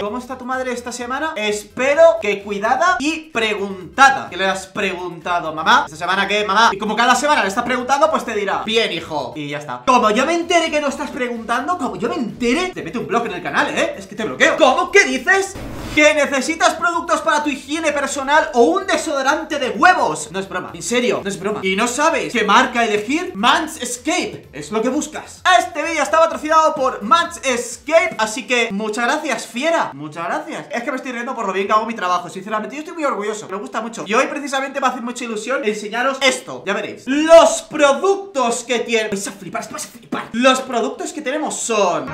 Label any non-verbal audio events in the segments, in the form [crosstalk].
¿Cómo está tu madre esta semana? Espero que cuidada y preguntada ¿Qué le has preguntado, mamá? ¿Esta semana qué, mamá? Y como cada semana le estás preguntando, pues te dirá Bien, hijo Y ya está Como yo me entere que no estás preguntando Como yo me entere Te mete un bloque en el canal, ¿eh? Es que te bloqueo ¿Cómo? ¿Qué dices? ¿Que necesitas productos para tu higiene personal o un desodorante de huevos? No es broma, en serio, no es broma ¿Y no sabes qué marca elegir? Manscape es lo que buscas Este vídeo está patrocinado por Manscape Así que muchas gracias, fiera Muchas gracias. Es que me estoy riendo por lo bien que hago mi trabajo Sinceramente, yo estoy muy orgulloso, me gusta mucho. Y hoy precisamente me hace mucha ilusión enseñaros esto Ya veréis. Los productos que tienen Vais a flipar, vais a flipar. Los productos que tenemos son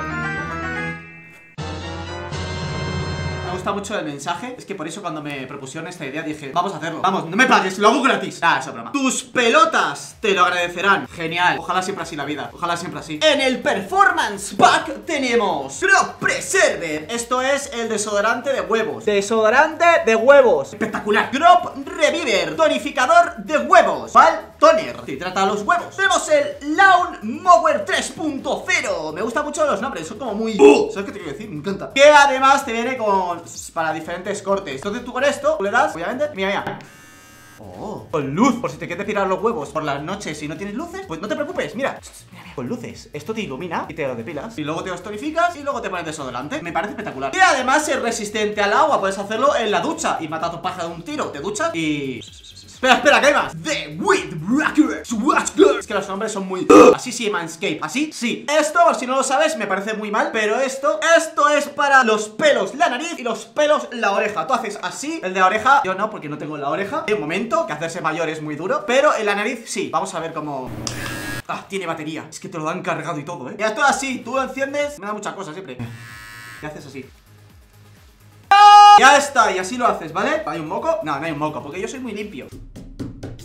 gusta mucho el mensaje Es que por eso cuando me propusieron esta idea dije Vamos a hacerlo, vamos, no me pagues, lo hago gratis Ah, esa broma. Tus pelotas te lo agradecerán. Genial, ojalá siempre así la vida Ojalá siempre así. En el Performance Pack tenemos Crop Preserver. Esto es el desodorante de huevos. Desodorante de huevos. Espectacular. Crop Reviver Tonificador de huevos. ¿Vale? Toner Te trata los huevos. Tenemos el Lawn Mower 3.0 Me gustan mucho los nombres, son como muy... ¡Oh! ¿Sabes qué te quiero decir? Me encanta. Que además te viene con para diferentes cortes. Entonces tú con esto le das, obviamente, mira, mira. Oh, con luz, por si te quieres tirar los huevos por las noches y no tienes luces, pues no te preocupes, mira, mira, mira, con luces, esto te ilumina y te lo depilas Y luego te tonificas y luego te pones desodorante Me parece espectacular. Y además es resistente al agua, puedes hacerlo en la ducha y matar a tu paja de un tiro. Te duchas y... [laughs] Espera, espera, ¿qué hay más? The Windbreakers Es que los nombres son muy... [clears throat] Así sí, Manscape Así sí. Esto, por si no lo sabes, me parece muy mal Pero esto, esto es para los pelos La nariz y los pelos la oreja. Tú haces así, el de la oreja Yo no, porque no tengo la oreja. De momento, que hacerse mayor es muy duro Pero en la nariz sí. Vamos a ver cómo... Ah, tiene batería. Es que te lo dan cargado y todo, ¿eh? Ya esto así, tú lo enciendes. Me da mucha cosa siempre. [laughs] ¿Qué haces así? Ya está, y así lo haces, ¿vale? ¿Hay un moco? No, no hay un moco, porque yo soy muy limpio.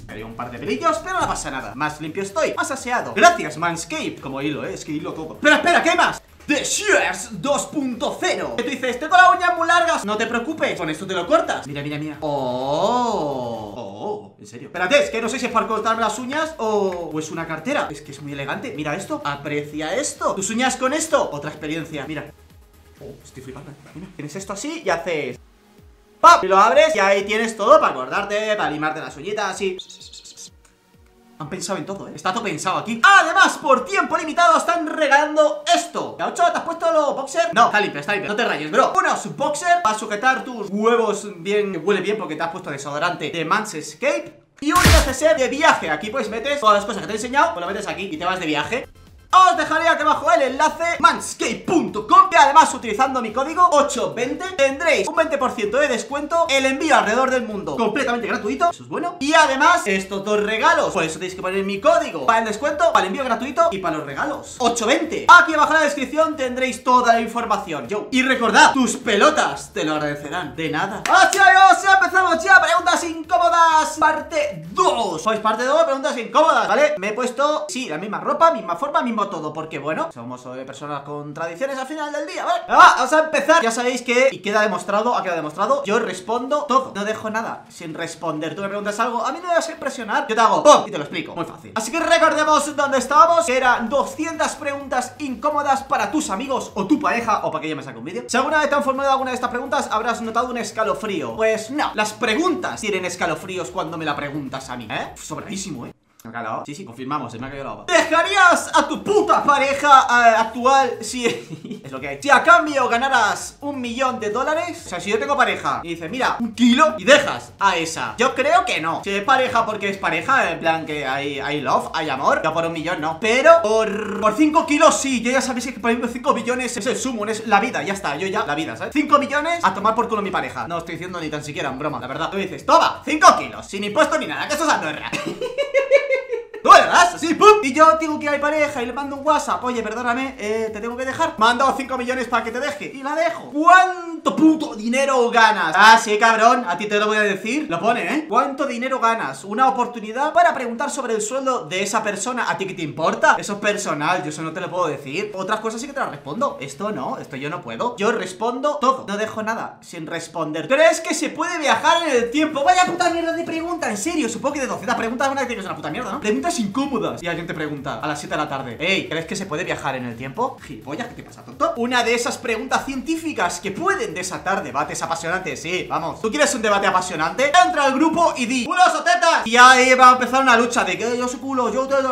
Hay un par de pelillos, pero no pasa nada. Más limpio estoy, más aseado. Gracias, Manscape Como hilo, eh, es que hilo todo Pero espera, ¿qué más? The Shears 2.0 Que tú dices, tengo las uñas muy largas. No te preocupes, con esto te lo cortas. Mira, mira, mira. Oh. Oh, en serio Espérate, es que no sé si es para cortarme las uñas o, o es una cartera. Es que es muy elegante. Mira esto, aprecia esto. Tus uñas con esto, otra experiencia. Mira Oh, estoy flipando. Mira, tienes esto así y haces ¡Pam! Y lo abres y ahí tienes todo para acordarte, para limarte las uñitas así han pensado en todo, ¿eh? Está todo pensado aquí. Además, por tiempo limitado están regalando esto. ¿Gaucho, te has puesto los boxer? No, está limpio, está limpio. No te rayes, bro. Unos boxer para sujetar tus huevos bien huele bien porque te has puesto desodorante de Manscape Y un neceser de viaje. Aquí pues metes todas las cosas que te he enseñado Pues lo metes aquí y te vas de viaje os dejaré aquí abajo el enlace manscape.com Que además utilizando mi código 820 tendréis un 20% de descuento El envío alrededor del mundo. Completamente gratuito Eso es bueno. Y además estos dos regalos Por eso tenéis que poner mi código Para el descuento, para el envío gratuito y para los regalos. 820 Aquí abajo en la descripción tendréis toda la información. Yo Y recordad, tus pelotas te lo agradecerán De nada. ¡Ah, chicos! Ya empezamos ya. Preguntas incómodas Parte 2 Pues parte 2, preguntas incómodas ¿Vale? Me he puesto, sí, la misma ropa, misma forma, mismo todo Porque bueno, somos personas con tradiciones al final del día, ¿vale? Ah, vamos a empezar Ya sabéis que, y queda demostrado, ha quedado demostrado Yo respondo todo, no dejo nada sin responder Tú me preguntas algo, a mí no me vas a impresionar Yo te hago ¡pum! y te lo explico, muy fácil Así que recordemos dónde estábamos Que eran 200 preguntas incómodas para tus amigos o tu pareja O para que yo me saque un vídeo Si alguna vez te han formulado alguna de estas preguntas Habrás notado un escalofrío Pues no, las preguntas tienen escalofríos cuando me la preguntas a mí ¿Eh? Sobradísimo, ¿eh? ¿Me ha calado? Sí, sí, confirmamos, se me ha caído la baba ¿Dejarías a tu puta pareja eh, actual si... [laughs] es lo que hay Si a cambio ganaras un millón de dólares O sea, si yo tengo pareja y dices, mira, un kilo Y dejas a esa. Yo creo que no. Si es pareja porque es pareja, en plan que hay, hay love, hay amor Yo por un millón no. Pero por, por cinco kilos sí. Yo ya sabéis que por ejemplo 5 millones es el sumo, es la vida, ya está. Yo ya, la vida, ¿sabes? 5 millones a tomar por culo mi pareja. No estoy diciendo ni tan siquiera en broma, la verdad. Tú dices, toma, 5 kilos, sin impuesto ni nada Que esto es Andorra [laughs] ¿No le das? Así, pum Y yo tengo que mi pareja y le mando un WhatsApp. Oye, perdóname, eh, te tengo que dejar. Me han dado 5 millones para que te deje. Y la dejo ¿Cuánto puto dinero ganas? Ah, sí, cabrón, a ti te lo voy a decir Lo pone, ¿eh? ¿Cuánto dinero ganas? Una oportunidad para preguntar sobre el sueldo de esa persona ¿A ti qué te importa? Eso es personal, yo eso no te lo puedo decir Otras cosas sí que te las respondo Esto no, esto yo no puedo Yo respondo todo, no dejo nada sin responder ¿Crees que se puede viajar en el tiempo? Vaya puta mierda de pregunta, en serio Supongo que de 200 preguntas una que es una puta mierda, ¿no? Preguntas incómodas Y alguien te pregunta a las 7 de la tarde Ey, ¿crees que se puede viajar en el tiempo? Gilipollas, ¿qué te pasa, tonto? Una de esas preguntas científicas que pueden desatar debates apasionantes Sí, vamos. ¿Tú quieres un debate apasionante? Entra al grupo y di ¡Culos o tetas! Y ahí va a empezar una lucha de que yo soy culo, yo tetas,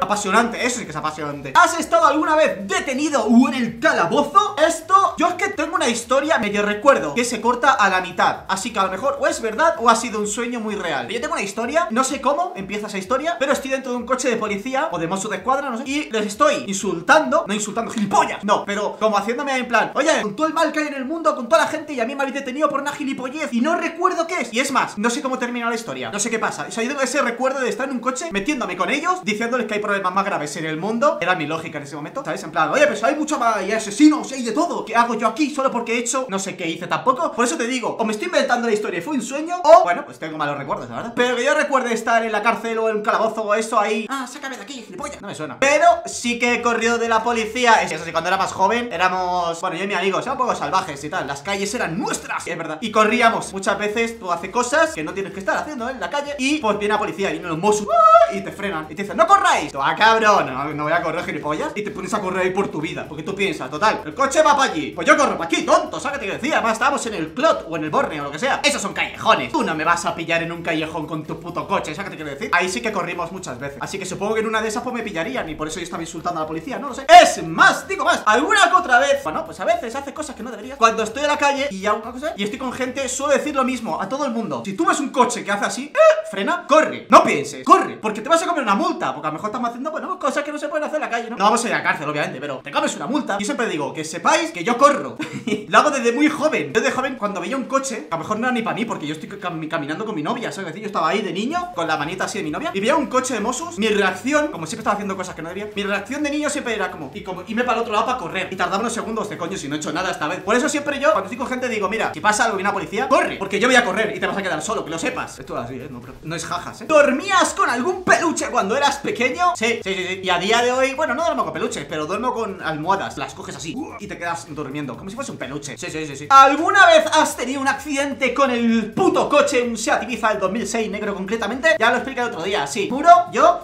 Apasionante, eso sí que es apasionante. ¿Has estado alguna vez detenido o en el calabozo? Esto, yo es que tengo una historia medio recuerdo Que se corta a la mitad. Así que a lo mejor o es verdad o ha sido un sueño muy real. Yo tengo una historia, no sé cómo empieza esa historia Pero estoy dentro de un coche de policía o de mozo de escuadra, no sé Y les estoy insultando, no insultando, gilipollas No, pero como haciéndome en plan Oye, con todo el mal que hay en el mundo, con toda la gente Y a mí me habéis detenido por una gilipollez Y no recuerdo qué es. Y es más, no sé cómo termina la historia No sé qué pasa. O sea, yo tengo ese recuerdo de estar en un coche Metiéndome con ellos Diciéndoles que hay problemas más graves en el mundo. Era mi lógica en ese momento ¿Sabes? En plan, oye, pues hay mucho más Hay asesinos, hay de todo ¿Qué hago yo aquí solo porque he hecho no sé qué hice tampoco? Por eso te digo O me estoy inventando la historia y fue un sueño O, bueno, pues tengo malos recuerdos, la verdad. Pero que yo recuerde estar en la cárcel o en un calabozo o eso ahí Ah, sácame de aquí, gilipollas No me suena. Pero sí que he corrido de la policía Eso sí, cuando era más joven Éramos, bueno, yo y mi amigo Éramos un poco salvajes y tal Las calles eran nuestras, es verdad. Y corríamos Muchas veces tú haces cosas que no tienes que estar haciendo en la calle Y pues viene la policía, vienen los Mossos ¡ah! Y te frenan. Y te dicen, ¡no corráis! Ah, cabrón no, no voy a correr, gilipollas Y te pones a correr ahí por tu vida. Porque tú piensas, total El coche va para allí. Pues yo corro para aquí, tonto ¿Sabes qué te decía? Además estábamos en el Clot O en el Borne o lo que sea. Esos son callejones. Tú no me vas a pillar en un callejón con tu puto coche ¿Sabes qué te quiero decir? Ahí sí que corrimos muchas veces. Así que supongo que en una de esas pues me pillarían Y por eso yo estaba insultando a la policía No lo sé. Es más, digo más Alguna que otra vez Bueno, pues a veces hace cosas que no debería Cuando estoy en la calle y hago una cosa Y estoy con gente Suelo decir lo mismo a todo el mundo Si tú ves un coche que hace así ¡eh! Frena, corre. No pienses, corre Porque te vas a comer una multa Porque a lo mejor estamos haciendo, bueno, cosas que no se pueden hacer en la calle, ¿no? No vamos a ir a cárcel, obviamente Pero te comes una multa. Y siempre digo Que sepáis que yo corro. [laughs] Lo hago desde muy joven. Yo de joven cuando veía un coche A lo mejor no era ni para mí Porque yo estoy cam caminando con mi novia ¿Sabes? decir, yo estaba ahí de niño Con la manita así de mi novia Y veía un coche de Mossos. Mi reacción Como siempre estaba haciendo cosas que no debía Mi reacción de niño siempre era como Y como irme para el otro lado para correr Y tardaba unos segundos de coño Si no he hecho nada esta vez. Por eso siempre yo Cuando estoy con gente digo Mira, si pasa algo y una policía Corre Porque yo voy a correr Y te vas a quedar solo Que lo sepas Esto es así, ¿eh? No, pero no es jajas, ¿eh? ¿Dormías con algún peluche cuando eras pequeño? Sí, sí, sí, sí. Y a día de hoy Bueno, no duermo con peluches Pero duermo con almohadas Las coges así Y te quedas durmiendo Como si fuese un peluche Sí, sí, sí, sí ¿Alguna vez has tenido un accidente con el puto coche Un Seat Ibiza del 2006 negro concretamente? Ya lo expliqué el otro día Sí Muro, yo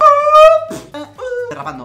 [laughs]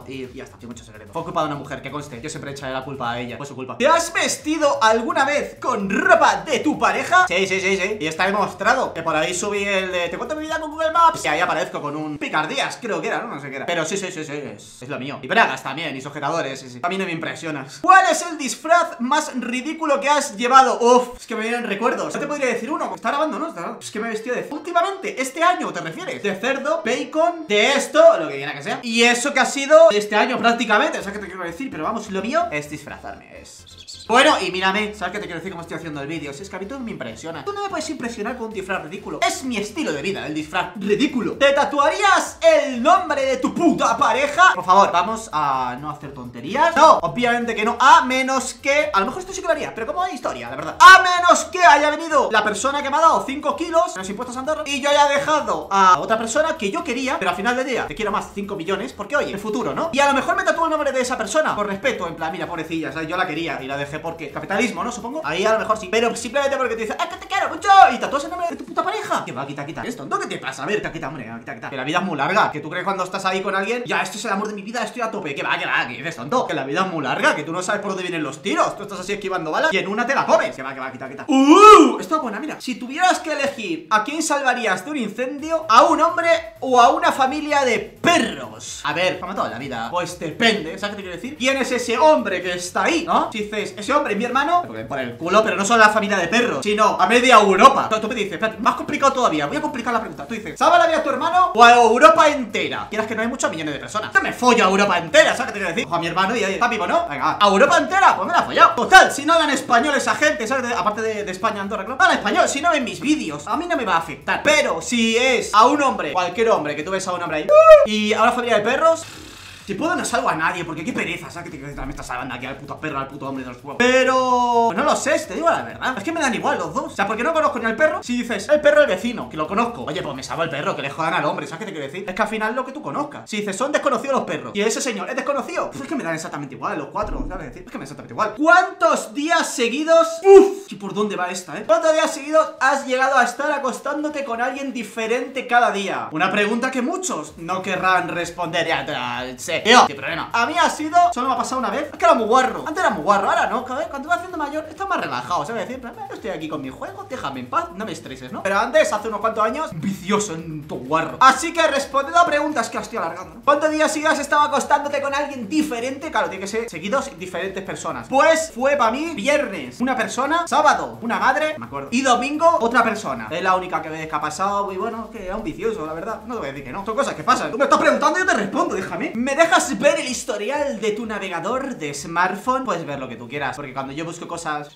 y ya está, sin mucho secreto. Fue culpa de una mujer, que conste, yo siempre echaré la culpa a ella Fue su culpa. ¿Te has vestido alguna vez con ropa de tu pareja? Sí, sí, sí, sí. Y está demostrado Que por ahí subí el de Te cuento mi vida con Google Maps Y ahí aparezco con un picardías, creo que era, ¿no? No sé qué era. Pero sí, sí, sí, sí, es, lo mío. Y bragas también, y sujetadores, sí, sí. No me impresionas. ¿Cuál es el disfraz más ridículo que has llevado? Uf, es que me vienen recuerdos. No te podría decir uno, está grabando, ¿no? Es que me he vestido de... Últimamente, este año, ¿te refieres? De cerdo, bacon, de esto, lo que quiera que sea. Y eso que ha sido este año prácticamente. ¿Sabes qué te quiero decir? Pero vamos, lo mío es disfrazarme Es... Bueno, y mírame, ¿sabes qué te quiero decir cómo estoy haciendo el vídeo? Si es que a mí todo me impresiona. Tú no me puedes impresionar con un disfraz ridículo. Es mi estilo de vida, el disfraz ridículo. ¿Te tatuarías el nombre de tu puta pareja? Por favor, vamos a no hacer tonterías. No, obviamente que no A menos que... A lo mejor esto sí que lo haría Pero como hay historia, la verdad. A menos que haya venido la persona que me ha dado 5 kilos En los impuestos Andorra Y yo haya dejado a otra persona que yo quería Pero al final del día te quiero más 5 millones Porque oye, el futuro, ¿no? Y a lo mejor me tatúo el nombre de esa persona Por respeto, en plan, mira, pobrecilla, ¿sabes? Yo la quería y la dejé porque capitalismo, ¿no? Supongo. Ahí a lo mejor sí. Pero simplemente porque te dice, ¡ah, que te quiero mucho! Y tatúas el nombre de tu puta pareja. Que va, quita, quita. Esto, ¿no? ¿Qué te pasa? A ver, quita, hombre, quita, quita. Que la vida es muy larga. Que tú crees cuando estás ahí con alguien, ya, esto es el amor de mi vida, estoy a tope. Que va, que va, que dices tonto. Que la vida es muy larga, que tú no sabes por dónde vienen los tiros. Tú estás así esquivando balas y en una te la comes. Que va, que va, quita, quita. ¡Uh! Esto es buena, mira. Si tuvieras que elegir a quién salvarías de un incendio, a un hombre o a una familia de perros. A ver, toda la vida, pues depende. ¿Sabes qué te quiero decir? ¿Quién es ese hombre que está ahí? ¿No? Si dices, ese hombre es mi hermano, por el culo, pero no solo la familia de perros, sino a media Europa. Tú, tú me dices, más complicado todavía. Voy a complicar la pregunta. Tú dices, ¿salva la vida a tu hermano o a Europa entera? Quieras que no hay muchos millones de personas. Yo me follo a Europa entera, ¿sabes qué te quiero decir? Ojo a mi hermano y está vivo, ¿no? Venga, a Europa entera, pues me la he follado. Total, si no hablan español esa gente, ¿sabes? Aparte de, de España, Andorra, claro. Hablan español, si no ven mis vídeos, a mí no me va a afectar. Pero si es a un hombre, cualquier hombre, que tú ves a un hombre ahí, y a una familia de perros. Si puedo no salvo a nadie, porque qué pereza, ¿sabes? Que te, me estás salvando aquí al puto perro, al puto hombre de los juegos Pero... No lo sé, te digo la verdad Es que me dan igual los dos O sea, porque no conozco ni al perro Si dices, el perro del vecino, que lo conozco Oye, pues me salvo el perro, que le jodan al hombre ¿Sabes qué te quiero decir? Es que al final lo que tú conozcas Si dices, son desconocidos los perros Y ese señor es desconocido Pues es que me dan exactamente igual los cuatro, ¿sabes? Es que me dan exactamente igual ¿Cuántos días seguidos? Uf, ¿y por dónde va esta, eh? ¿Cuántos días seguidos has llegado a estar acostándote con alguien diferente cada día? Una pregunta que muchos no querrán responder Ya, sí sé, sin problema A mí ha sido, solo me ha pasado una vez Es que era muy guarro, antes era muy guarro, ahora no Cuando va haciendo mayor, está más relajado, ¿sabes? Decir, yo estoy aquí con mi juego, déjame en paz, no me estreses, ¿no? Pero antes, hace unos cuantos años, vicioso en tu guarro. Así que respondiendo a preguntas que la estoy alargando ¿no? ¿Cuántos días sigas estaba acostándote con alguien diferente? Claro, tiene que ser seguidos diferentes personas. Pues fue para mí viernes una persona, sábado una madre, me acuerdo Y domingo otra persona. Es la única que vez que ha pasado y bueno, que era un vicioso, la verdad No te voy a decir que no, son cosas que pasan. Tú me estás preguntando y yo te respondo, déjame. ¿Me dejas ver el historial de tu navegador de smartphone? Puedes ver lo que tú quieras Porque cuando yo busco cosas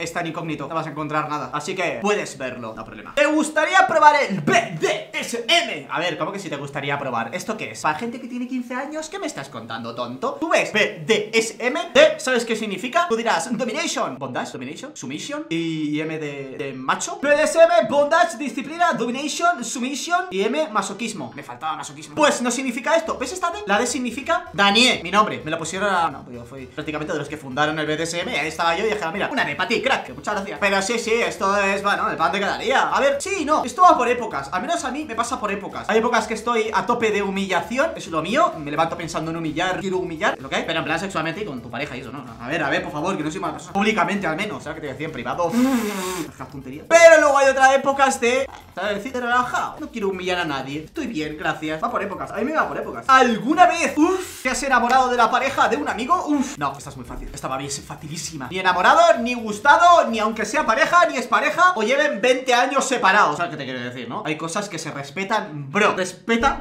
es tan incógnito, no vas a encontrar nada Así que puedes verlo, no problema ¿Te gustaría probar el BDSM? A ver, ¿cómo que si te gustaría probar? ¿Esto qué es? Para gente que tiene 15 años, ¿qué me estás contando, tonto? ¿Tú ves BDSM? ¿D? ¿Sabes qué significa? Tú dirás, domination, bondage, domination, submission Y M de, macho BDSM, bondage, disciplina, domination, submission Y M, masoquismo Me faltaba masoquismo Pues no significa esto ¿Ves esta D? La D significa Daniel, mi nombre Me lo pusieron a... No, yo fui prácticamente de los que fundaron el BDSM ahí estaba yo y dije, mira, una D para ti, crack Muchas gracias. Pero sí, sí, esto es, bueno, el pan de cada día. A ver, sí, no, esto va por épocas. Al menos a mí me pasa por épocas. Hay épocas que estoy a tope de humillación Es lo mío. Me levanto pensando en humillar Quiero humillar lo que hay Pero en plan sexualmente y con tu pareja y eso, ¿no? A ver, a ver, por favor, que no soy mala. Persona Públicamente al menos, ¿sabes? Que te decía en privado. [laughs] Tonterías. Pero luego hay otras épocas de ¿Sabes? Decir, relajado. No quiero humillar a nadie. Estoy bien, gracias. Va por épocas. A mí me va por épocas. ¿Alguna vez, uff, te has enamorado de la pareja de un amigo? Uff No, esta es muy fácil. Esta va bien, es facilísima Ni enamorado, ni gustado, ni aunque sea pareja, ni es pareja O lleven 20 años separados ¿Sabes qué te quiero decir, no? Hay cosas que se respetan, bro Respeta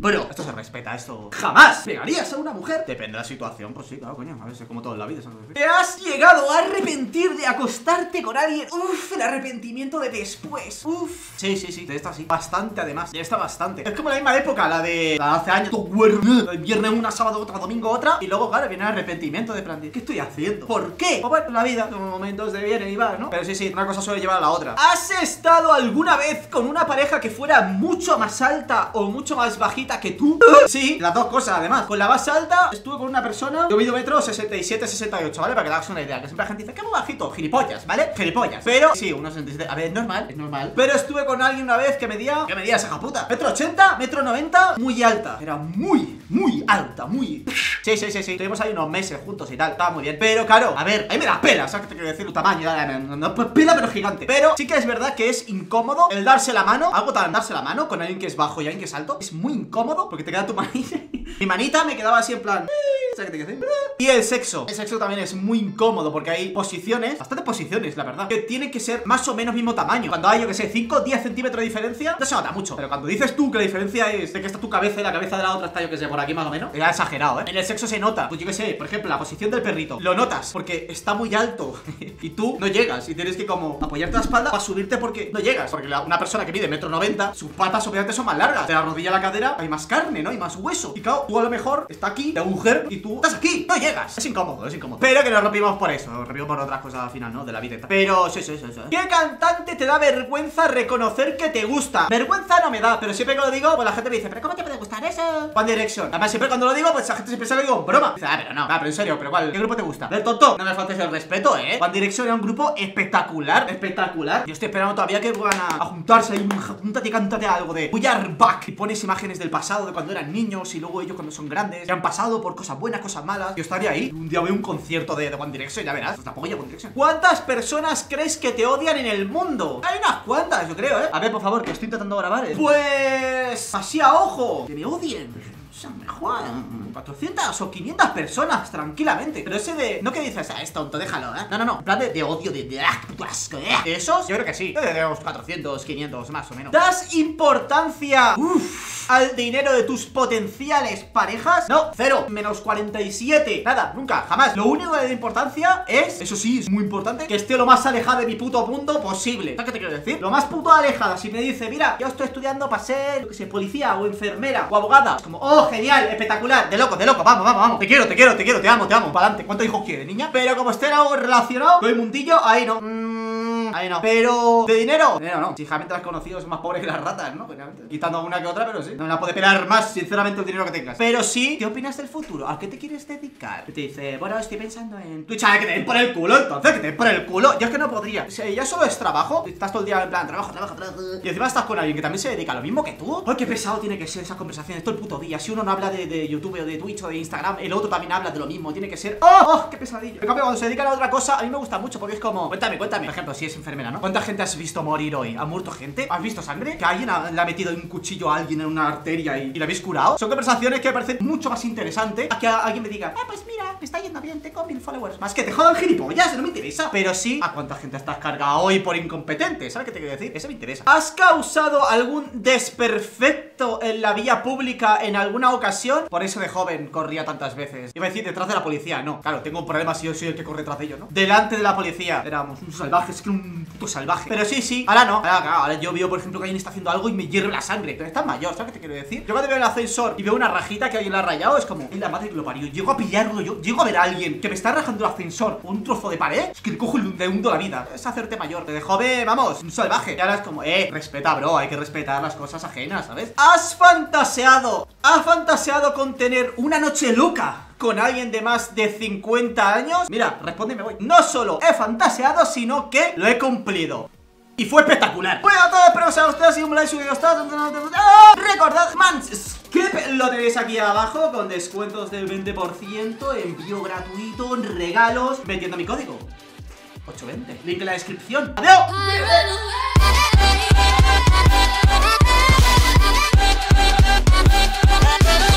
Bro, esto se respeta, esto jamás pegarías a una mujer Depende de la situación, pues sí, claro, coño A ver, como todo en la vida ¿sabes? ¿Te has llegado a arrepentir de acostarte con alguien? Uf, el arrepentimiento de después Uf Sí, sí, sí, de esta sí Bastante además, de esta bastante Es como la misma época, la de la de hace años El viernes una, sábado otra, domingo otra Y luego, claro, viene el arrepentimiento de plan ¿Qué estoy haciendo? ¿Por qué? Pues bueno, la vida, como momentos de viene y va, ¿no? Pero sí, sí, una cosa suele llevar a la otra ¿Has estado alguna vez con una pareja que fuera mucho más alta o mucho más bajita que tú? Sí, las dos cosas además Con la más alta estuve con una persona Yo mido metro 67-68, ¿vale? Para que te hagas una idea Que siempre la gente dice, qué muy bajito, gilipollas, ¿vale? Gilipollas Pero, sí, unos 67 A ver, es normal, es normal Pero estuve con alguien una vez que medía Que medía esa puta Metro 80, metro 90, muy alta Era muy, muy alta, muy... Sí, sí, sí, sí. Estuvimos ahí unos meses juntos y tal Estaba muy bien. Pero claro, a ver, ahí me da pela ¿Sabes qué te quiero decir? Tu tamaño, pues pela pero gigante. Pero sí que es verdad que es incómodo El darse la mano Algo tan darse la mano con alguien que es bajo y alguien que es alto Es muy incómodo Porque te queda tu manita Mi manita me quedaba así en plan ¿Sabes qué te quiero decir? Y el sexo El sexo también es muy incómodo Porque hay posiciones Bastante posiciones, la verdad Que tienen que ser más o menos mismo tamaño Cuando hay, yo que sé, 5 10 centímetros de diferencia No se nota mucho Pero cuando dices tú que la diferencia es De que está tu cabeza y la cabeza de la otra está, yo que sé, por aquí más o menos Era exagerado, ¿eh? En el sexo se nota Pues yo que sé, por ejemplo, la posición del perrito Lo notas Porque está muy alto [laughs] Y tú no llegas Y tienes que como apoyarte la espalda Para subirte porque no llegas Porque una persona que mide metro noventa Sus patas obviamente son más largas De la rodilla a la cadera hay más carne, ¿no? Hay más hueso Y claro, tú a lo mejor está aquí de agujero Y tú estás aquí No llegas Es incómodo, es incómodo Pero que nos rompimos por eso Nos rompimos por otras cosas al final, ¿no? De la vida y. Pero sí, sí, sí, sí ¿Qué cantante te da vergüenza reconocer que te gusta? Vergüenza no me da Pero siempre que lo digo Pues la gente me dice ¿Pero cómo te puede gustar eso? One Direction Además siempre cuando lo digo Pues la gente siempre se lo digo broma Dice, ah, pero no Ah, pero en serio ¿Pero cuál? ¿Qué grupo te gusta? Del tonto No me faltes el respeto, ¿eh? One Direction era un grupo espectacular Espectacular Yo estoy esperando todavía que vuelvan a, a juntarse ahí Júntate y cántate algo de We are back Y pones imágenes del pasado De cuando eran niños Y luego ellos cuando son grandes Que han pasado por cosas buenas, cosas malas Yo estaría ahí. Un día veo un concierto de, One Direction Ya verás. Pues tampoco yo One Direction. ¿Cuántas personas crees que te odian en el mundo? Hay unas cuantas, yo creo, ¿eh? A ver, por favor, que estoy intentando grabar ¿eh? Pues... Así a ojo. Que me odien. Me juegan 400 o 500 personas tranquilamente. Pero ese de... No que dices, ah, es tonto, déjalo, ¿eh? No, no, no. En plan de, odio, de... de, asco, ¿eh? Esos, yo creo que sí. De unos 400, 500, más o menos. ¿Das importancia. Uf, al dinero de tus potenciales parejas? No, cero Menos 47 Nada, nunca, jamás. Lo único que le da importancia es... Eso sí, es muy importante Que esté lo más alejado de mi puto mundo posible. ¿Sabes qué te quiero decir? Lo más puto alejada Si me dice, mira, yo estoy estudiando para ser, qué sé, policía o enfermera o abogada Es como, oh, genial, espectacular, de loco, de loco, vamos, vamos, vamos. Te quiero, te quiero, te quiero, te amo, te amo, para adelante ¿Cuántos hijos quieres, niña? Pero como esté algo relacionado con el mundillo, ahí no No. Pero, ¿de dinero? Dinero no. Sinceramente has conocido es más pobre que las ratas, ¿no? Quitando una que otra, pero sí. No la puede pelar más, sinceramente, el dinero que tengas. Pero sí, ¿qué opinas del futuro? ¿A qué te quieres dedicar? Te dice, bueno, estoy pensando en Twitch. A que te den por el culo, entonces, que te den por el culo. Yo es que no podría. Si ya solo es trabajo, estás todo el día en plan, trabajo, trabajo, trabajo. Y encima estás con alguien que también se dedica a lo mismo que tú. Ay, qué pesado tiene que ser esas conversaciones todo el puto día. Si uno no habla de, de YouTube o de Twitch o de Instagram, el otro también habla de lo mismo. Tiene que ser. ¡Oh! ¡Oh! ¡Qué pesadillo! En cambio, cuando se dedican a otra cosa, a mí me gusta mucho porque es como. Cuéntame, cuéntame. Por ejemplo, si es enfermera, ¿no? ¿Cuánta gente has visto morir hoy? ¿Ha muerto gente? ¿Has visto sangre? ¿Que alguien le ha metido un cuchillo a alguien en una arteria y, y la habéis curado? Son conversaciones que me parecen mucho más interesantes a que alguien me diga, ah, pues mira, me está yendo bien, tengo mil followers. Más que te jodan gilipollas, no me interesa. Pero sí, ¿a cuánta gente estás cargado hoy por incompetente? ¿Sabes qué te quiero decir? Eso me interesa. ¿Has causado algún desperfecto en la vía pública en alguna ocasión? Por eso de joven corría tantas veces. Iba a decir detrás de la policía, no. Claro, tengo un problema si yo soy el que corre detrás de ellos, ¿no? Delante de la policía. Éramos un salvaje, es que un salvaje. Pero sí, sí. Ahora no. Ahora, claro, ahora yo veo, por ejemplo, que alguien está haciendo algo y me hierve la sangre. Pero está mayor, ¿sabes qué te quiero decir? Yo cuando veo el ascensor y veo una rajita que alguien la ha rayado, es como, en la madre que lo parió. Llego a pillarlo yo. Llego a ver a alguien que me está rajando el ascensor un trozo de pared. Es que le cojo y le hundo la vida. Es hacerte mayor. Te de joven, vamos, un salvaje. Y ahora es como, eh, respeta, bro. Hay que respetar las cosas ajenas, ¿sabes? Has fantaseado. Has fantaseado con tener una noche loca con alguien de más de 50 años? Mira, responde y me voy. No solo he fantaseado, sino que lo he cumplido. Y fue espectacular. Bueno, a todos, espero que os haya gustado. Si un like, subido, está. ¡Ah! Recordad, mans. Que lo tenéis aquí abajo con descuentos del 20%, envío gratuito, regalos, metiendo mi código 820. Link en la descripción. ¡Adiós! [laughs]